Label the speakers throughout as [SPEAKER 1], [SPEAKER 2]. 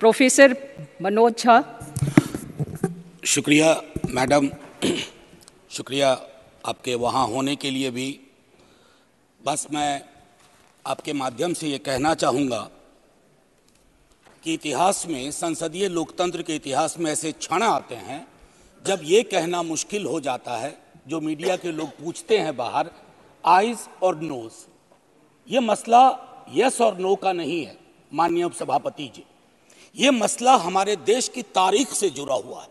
[SPEAKER 1] Professor Manoj Jha.
[SPEAKER 2] शुक्रिया, madam. शुक्रिया आपके वहाँ होने के लिए भी। बस मैं आपके माध्यम से ये कहना चाहूँगा कि इतिहास में, संसदीय लोकतंत्र के इतिहास में ऐसे क्षण आते हैं, जब ये कहना मुश्किल हो जाता है, जो मीडिया के लोग पूछते हैं बाहर आइज़ और नोज़ ये मसला यस और नो का नहीं है, माननीय उपसभापति जी। ये मसला हमारे देश की तारीख से जुड़ा हुआ है।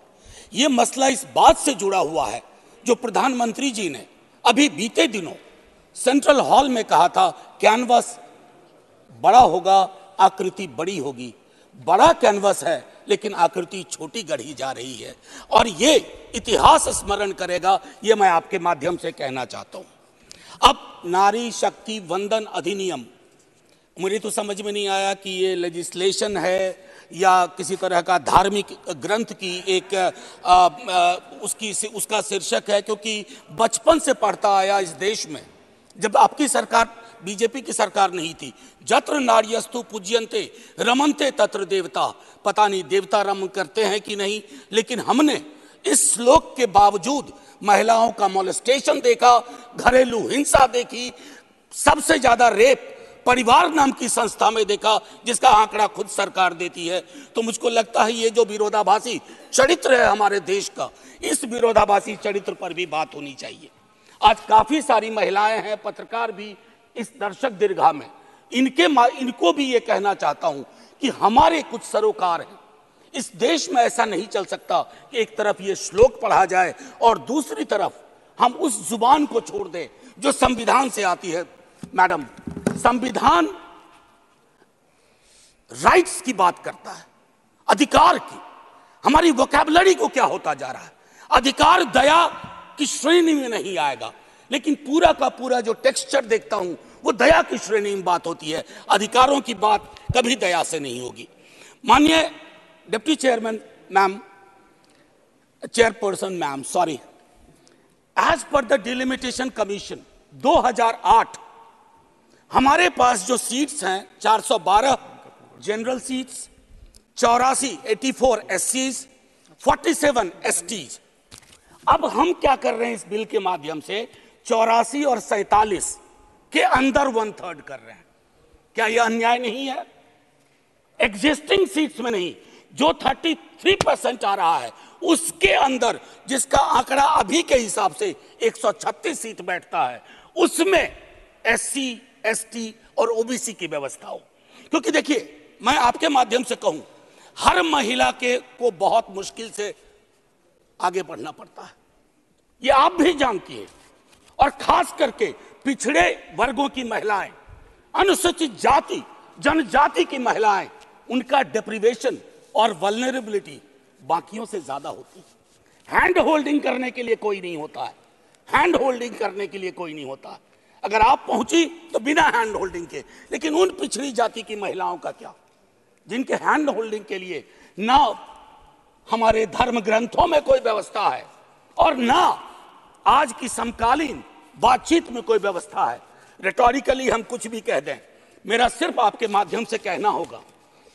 [SPEAKER 2] ये मसला इस बात से जुड़ा हुआ है, जो प्रधानमंत्री जी ने अभी बीते दिनों सेंट्रल हॉल में कहा था, कैनवस बड़ा होगा, आकृति बड़ी होगी। बड़ा कैनवस है, लेकिन आकृति छोटी गढ़ी जा रही है। और ये इतिहास स्मरण करेगा, ये मैं आपके माध्यम से कहना चाहता हूँ। अब नारी शक्ति वंदन अधिनियम। मुझे तो समझ में नहीं आया कि ये लेजिस्लेशन है या किसी तरह का धार्मिक ग्रंथ की एक आ, आ, उसकी उसका शीर्षक है क्योंकि बचपन से पढ़ता आया इस देश में। जब आपकी सरकार बीजेपी की सरकार नहीं थी जत्र नारियस्तु पूज्यंते रमनते तत्र देवता। पता नहीं देवता रम करते हैं कि नहीं लेकिन हमने इस श्लोक के बावजूद महिलाओं का मोलेस्टेशन देखा घरेलू हिंसा देखी सबसे ज़्यादा रेप परिवार नाम की संस्था में देखा, जिसका आंकड़ा खुद सरकार देती है। तो मुझको लगता है ये जो विरोधाभासी चरित्र है हमारे देश का, इस विरोधाभासी चरित्र पर भी बात होनी चाहिए। आज काफ़ी सारी महिलाएँ हैं, पत्रकार भी इस दर्शक दीर्घा में। इनके इनको भी ये कहना चाहता हूँ कि हमारे कुछ सरोकार हैं। इस देश में ऐसा नहीं चल सकता कि एक तरफ़ ये श्लोक पढ़ा जाए और दूसरी तरफ़ हम उस ज़ुबान को छोड़ दें जो संविधान से आती है। मैडम, संविधान राइट्स की बात करता है, अधिकार की। हमारी वोकेबलरी को क्या होता जा रहा है? अधिकार दया की श्रेणी में नहीं आएगा, लेकिन पूरा का पूरा जो टेक्सचर देखता हूँ, वो दया की श्रेणी में बात होती है। अधिकारों की बात कभी दया से नहीं होगी। माननीय deputy chairman ma'am chairperson ma'am sorry as per the delimitation commission 2008 हमारे पास जो सीट्स हैं 412 जनरल सीट्स चौरासी 84 S Cs forty seven S Ts अब हम क्या कर रहे हैं इस बिल के माध्यम से? चौरासी और सैतालीस के अंदर वन थर्ड कर रहे हैं। क्या यह अन्याय नहीं है? एग्जिस्टिंग सीट्स में नहीं, जो 33 परसेंट आ रहा है, उसके अंदर, जिसका आंकड़ा अभी के हिसाब से 136 सीट बैठता है, उसमें एससी एसटी और ओबीसी की व्यवस्था हो क्योंकि देखिए, मैं आपके माध्यम से कहूँ, हर महिला के को बहुत मुश्किल से आगे बढ़ना पड़ता है। ये आप भी जानती हैं। और खास करके पिछड़े वर्गों की महिलाएँ, अनुसूचित जाति, जनजाति की महिलाएँ, उनका डिप्रीवेशन और वलनरेबिलिटी बाकियों से ज़्यादा होती है। हैंड होल्डिंग करने के लिए कोई नहीं होता है। हैंड होल्डिंग करने के लिए कोई नहीं होता। है अगर आप पहुँची तो बिना हैंड होल्डिंग के। लेकिन उन पिछड़ी जाति की महिलाओं का क्या? जिनके हैंड होल्डिंग के लिए ना हमारे धर्म ग्रंथों में कोई व्यवस्था है और ना आज की समकालीन बातचीत में कोई व्यवस्था है। रेटोरिकली हम कुछ भी कह दें, मेरा सिर्फ़ आपके माध्यम से कहना होगा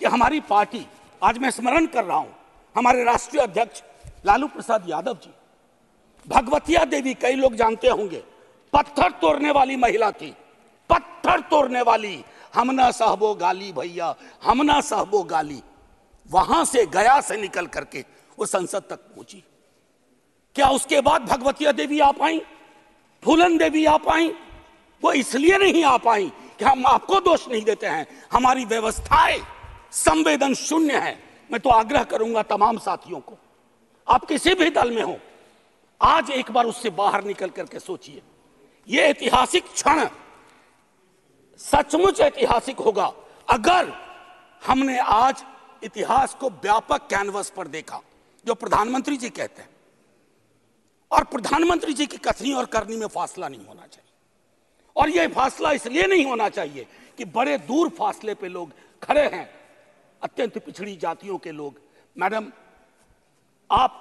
[SPEAKER 2] कि हमारी पार्टी, आज मैं स्मरण कर रहा हूँ, हमारे राष्ट्रीय अध्यक्ष लालू प्रसाद यादव जी, भगवतिया देवी, कई लोग जानते होंगे पत्थर तोड़ने वाली महिला थी। पत्थर तोड़ने वाली। हमना साहबो गाली भैया हमना साहबो गाली। वहाँ से गया से निकल करके वो संसद तक पहुँची। क्या उसके बाद भगवतिया देवी आ पाई? फूलन देवी आ पाई? वो इसलिए नहीं आ पाई कि हम आपको दोष नहीं देते हैं। हमारी व्यवस्थाएँ संवेदन शून्य है। मैं तो आग्रह करूँगा तमाम साथियों को। आप किसी भी दल में हो, आज एक बार उससे बाहर निकल करके सोचिए। यह ऐतिहासिक क्षण सचमुच ऐतिहासिक होगा। अगर हमने आज इतिहास को व्यापक कैनवस पर देखा, जो प्रधानमंत्री जी कहते हैं, और प्रधानमंत्री जी की कथनी और करनी में फासला नहीं होना चाहिए। और यह फासला इसलिए नहीं होना चाहिए कि बड़े दूर फासले पे लोग खड़े हैं, अत्यंत पिछड़ी जातियों के लोग। मैडम, आप,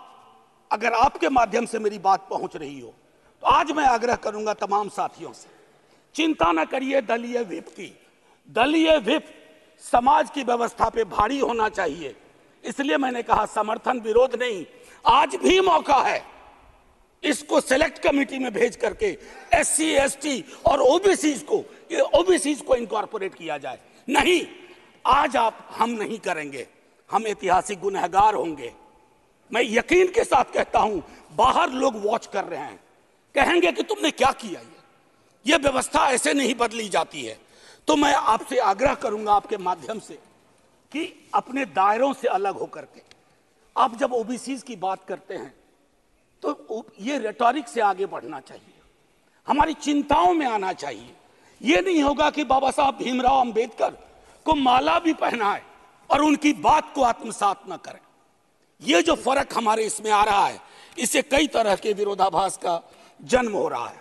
[SPEAKER 2] अगर आपके माध्यम से मेरी बात पहुँच रही हो तो आज मैं आग्रह करूँगा तमाम साथियों से, चिंता न करिए दलीय विप की। दलीय विप समाज की व्यवस्था पे भारी होना चाहिए। इसलिए मैंने कहा समर्थन विरोध नहीं, आज भी मौका है। इसको सेलेक्ट कमेटी में भेज करके एस सी एस टी और ओबीसी को ओबीसी को इनकॉर्पोरेट किया जाए। नहीं, आज आप, हम नहीं करेंगे। हम ऐतिहासिक गुनहगार होंगे। मैं यकीन के साथ कहता हूँ, बाहर लोग वॉच कर रहे हैं। कहेंगे कि तुमने क्या किया ये? ये व्यवस्था ऐसे नहीं बदली जाती है। तो मैं आपसे आग्रह करूँगा आपके माध्यम से कि अपने दायरों से अलग होकर के, आप जब ओबीसी की बात करते हैं तो ये रेटोरिक से आगे बढ़ना चाहिए। हमारी चिंताओं में आना चाहिए। ये नहीं होगा कि बाबा साहब भीमराव अंबेडकर को माला भी पहनाए और उनकी बात को आत्मसात न करें। ये जो फ़र्क हमारे इसमें आ रहा है इससे कई तरह के विरोधाभास का जन्म हो रहा है।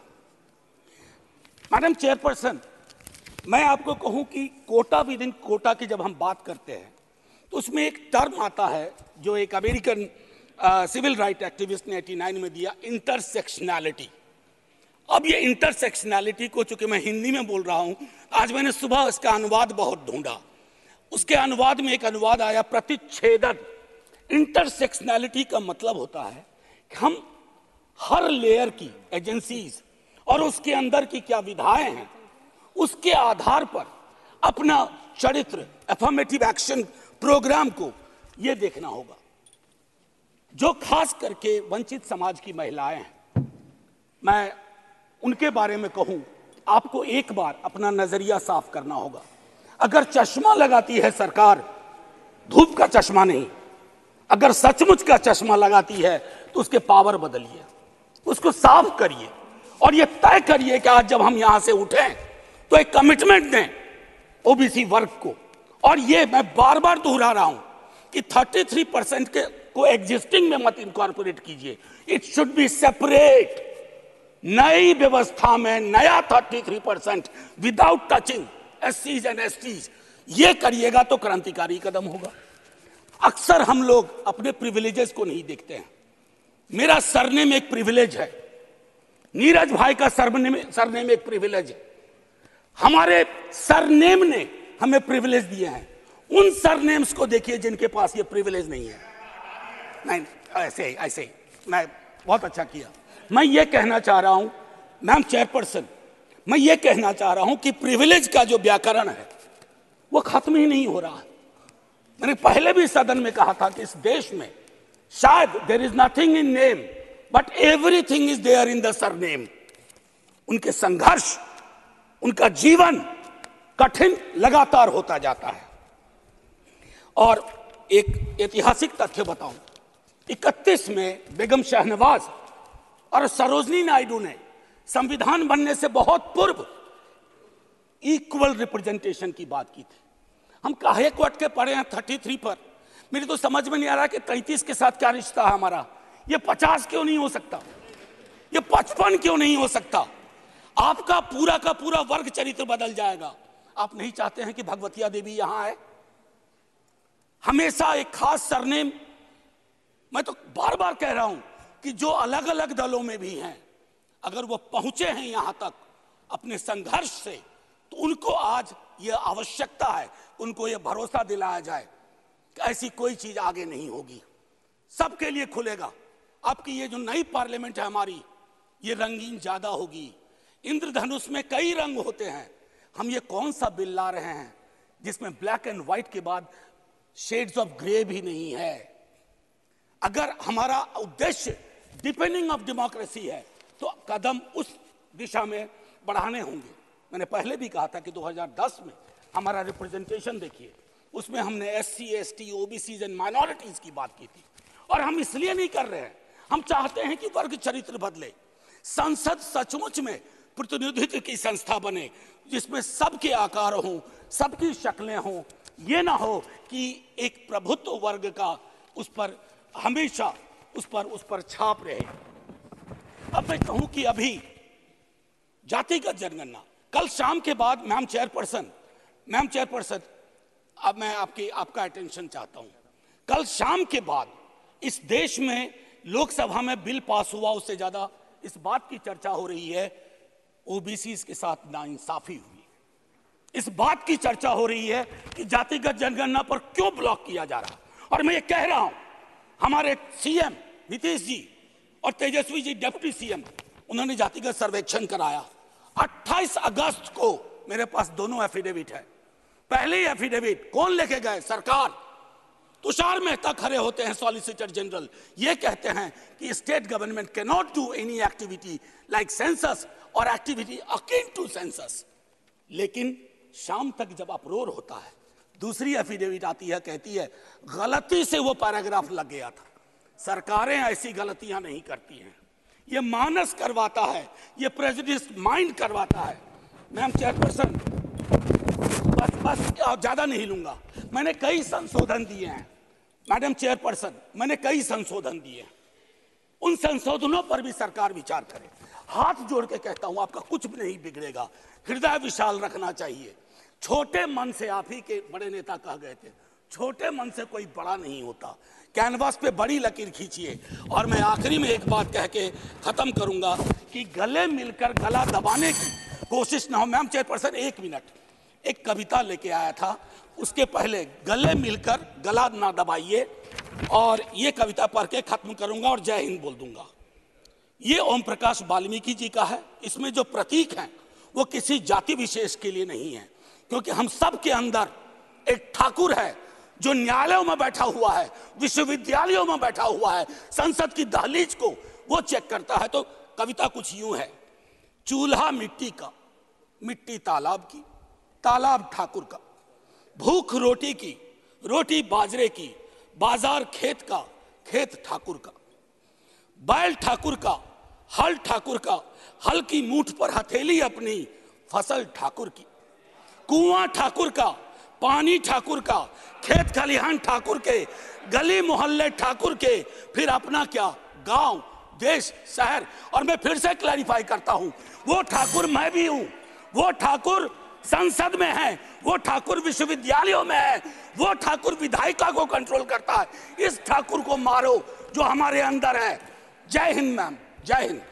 [SPEAKER 2] मैडम, चेयरपर्सन, मैं आपको कहूँ कि कोटा विद इन कोटा की जब हम बात करते हैं तो उसमें एक टर्म आता है जो एक अमेरिकन सिविल राइट एक्टिविस्ट ने 89 में दिया इंटरसेक्शनैलिटी अब ये इंटरसेक्शनैलिटी को, चूँकि मैं हिंदी में बोल रहा हूँ, आज मैंने सुबह इसका अनुवाद बहुत ढूंढा। उसके अनुवाद में एक अनुवाद आया, प्रतिच्छेदन। इंटरसेक्शनैलिटी का मतलब होता है कि हम हर लेयर की एजेंसीज और उसके अंदर की क्या विधाएँ हैं, उसके आधार पर अपना चरित्र एफर्मेटिव एक्शन प्रोग्राम को यह देखना होगा। जो खास करके वंचित समाज की महिलाएँ हैं, मैं उनके बारे में कहूँ, आपको एक बार अपना नज़रिया साफ़ करना होगा। अगर चश्मा लगाती है सरकार, धूप का चश्मा नहीं, अगर सचमुच का चश्मा लगाती है तो उसके पावर बदलिए। उसको साफ़ करिए और ये तय करिए कि आज जब हम यहाँ से उठे तो एक कमिटमेंट दें ओबीसी वर्ग को। और ये मैं बार बार दोहरा रहा हूँ कि 33 परसेंट के को एग्जिस्टिंग में मत इनकॉर्पोरेट कीजिए। इट शुड बी सेपरेट नई व्यवस्था में नया 33 percent without touching S and S ये करिएगा तो क्रांतिकारी कदम होगा। अक्सर हम लोग अपने प्रिविलेजेस को नहीं देखते हैं। मेरा सरनेम एक प्रिविलेज है। नीरज भाई का सरनेम सरनेम एक प्रिविलेज है। हमारे सरनेम ने हमें प्रिविलेज दिए हैं। उन सरनेम्स को देखिए जिनके पास ये प्रिविलेज नहीं है। नहीं, ऐसे ही ऐसे ही। मैं बहुत अच्छा किया। मैं ये कहना चाह रहा हूँ मैम चेयरपर्सन मैं ये कहना चाह रहा हूँ कि प्रिविलेज का जो व्याकरण है, वो खत्म ही नहीं हो रहा मैंने पहले भी सदन में कहा था कि इस देश में शायद there is nothing in name but everything is there in the surname उनके संघर्ष, उनका जीवन कठिन लगातार होता जाता है। और एक ऐतिहासिक तथ्य बताऊँ। 31 में बेगम शहनवाज और सरोजनी नायडू ने संविधान बनने से बहुत पूर्व इक्वल रिप्रेजेंटेशन की बात की थी। हम काहे को अटके पड़े हैं 33 पर? मेरी तो समझ में नहीं आ रहा कि 33 के साथ क्या रिश्ता है हमारा। ये 50 क्यों नहीं हो सकता? ये 55 क्यों नहीं हो सकता? आपका पूरा का पूरा वर्ग चरित्र बदल जाएगा। आप नहीं चाहते हैं कि भगवतिया देवी यहाँ है? हमेशा एक खास सरनेम, मैं तो बार बार कह रहा हूँ कि जो अलग अलग दलों में भी हैं, अगर वो पहुँचे हैं यहाँ तक अपने संघर्ष से तो उनको आज यह आवश्यकता है, उनको यह भरोसा दिलाया जाए। ऐसी कोई चीज़ आगे नहीं होगी। सबके लिए खुलेगा। आपकी ये जो नई पार्लियामेंट है हमारी, ये रंगीन ज़्यादा होगी। इंद्रधनुष में कई रंग होते हैं। हम ये कौन सा बिल ला रहे हैं, जिसमें ब्लैक एंड व्हाइट के बाद शेड्स ऑफ़ ग्रे भी नहीं है। अगर हमारा उद्देश्य डिपेंडिंग ऑफ़ डेमोक्रेसी है तो कदम उस दिशा में बढ़ाने होंगे। मैंने पहले भी कहा था कि 2010 में हमारा रिप्रेजेंटेशन देखिए। उसमें हमने S C S T O B OBC and minorities की बात की थी। और हम इसलिए नहीं कर रहे हैं। हम चाहते हैं कि वर्ग चरित्र बदले। संसद सचमुच में प्रतिनिधित्व की संस्था बने, जिसमें सबके आकार हों, सबकी शक्लें हों। ये ना हो कि एक प्रभुत्व वर्ग का उस पर, हमेशा उस पर उस पर छाप रहे। अब मैं कहूँ कि अभी जातिगत जनगणना, कल शाम के बाद मैम चेयरपर्सन मैम चेयरपर्सन अब मैं आपकी, आपका अटेंशन चाहता हूँ। कल शाम के बाद इस देश में लोकसभा में बिल पास हुआ, उससे ज़्यादा इस बात की चर्चा हो रही है ओबीसी के साथ नाइंसाफी हुई। इस बात की चर्चा हो रही है कि जातिगत जनगणना पर क्यों ब्लॉक किया जा रहा? और मैं ये कह रहा हूँ, हमारे सीएम नीतीश जी और तेजस्वी जी डिप्टी सीएम उन्होंने जातिगत सर्वेक्षण कराया। 28 अगस्त को मेरे पास दोनों एफिडेविट है। पहले एफिडेविट, कौन लेके गए? सरकार। तुषार मेहता खड़े होते हैं, सॉलिसिटर जनरल। ये कहते हैं कि state government can not do any activity like census और एक्टिविटी अकिन टू सेंसस लेकिन शाम तक जब अप्रोर होता है, दूसरी एफिडेविट आती है, कहती है, गलती से वो पैराग्राफ लग गया था। सरकारें ऐसी गलतियाँ नहीं करती हैं। ये मानस करवाता है, ये प्रेजिडिस माइंड करवाता है। मैम, चेयरपर्सन बस बस ज़्यादा नहीं लूँगा। मैंने कई संशोधन दिए हैं। मैडम चेयरपर्सन, मैंने कई संशोधन दिए हैं। उन संशोधनों पर भी सरकार विचार करे। हाथ जोड़ के कहता हूँ, आपका कुछ भी नहीं बिगड़ेगा। हृदय विशाल रखना चाहिए। छोटे मन से आप ही के बड़े नेता कह गए थे। छोटे मन से कोई बड़ा नहीं होता। कैनवास पे बड़ी लकीर खींचिए। और मैं आखिरी में एक बात कह के खत्म करूँगा कि गले मिलकर गला दबाने की कोशिश ना हो। मैम चेयरपर्सन, एक मिनट। एक कविता लेके आया था। उसके पहले गले मिलकर गला ना दबाइए और ये कविता पढ़ के खत्म करूँगा और जय हिंद बोल दूँगा। ये ओम प्रकाश वाल्मीकि जी का है। इसमें जो प्रतीक हैं, वो किसी जाति विशेष के लिए नहीं है, क्योंकि हम सब के अंदर एक ठाकुर है जो न्यायालयों में बैठा हुआ है, विश्वविद्यालयों में बैठा हुआ है, संसद की दहलीज को वो चेक करता है। तो कविता कुछ यूँ है, चूल्हा मिट्टी का, मिट्टी तालाब की तालाब ठाकुर का, भूख रोटी की, रोटी बाजरे की, बाज़ार खेत का, खेत ठाकुर का, बैल ठाकुर का, हल ठाकुर का, हल की मूठ पर हथेली अपनी, फ़सल ठाकुर की, कुआँ ठाकुर का, पानी ठाकुर का, खेत खलिहान ठाकुर के, गली मोहल्ले ठाकुर के, फिर अपना क्या, गाँव, देश, शहर, और मैं फिर से क्लैरिफाई करता हूँ, वो ठाकुर मैं भी हूँ, वो ठाकुर संसद में है, वो ठाकुर विश्वविद्यालयों में है, वो ठाकुर विधायिका को कंट्रोल करता है। इस ठाकुर को मारो जो हमारे अंदर है। जय हिंद मैम जय हिंद।